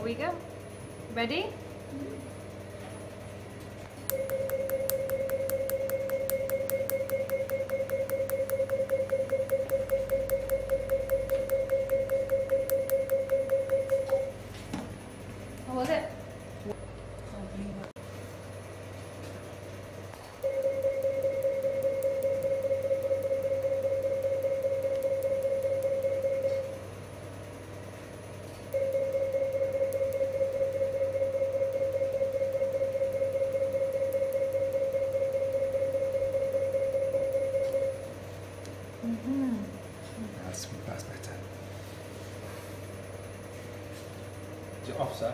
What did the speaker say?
Here we go. Ready? Was it? officer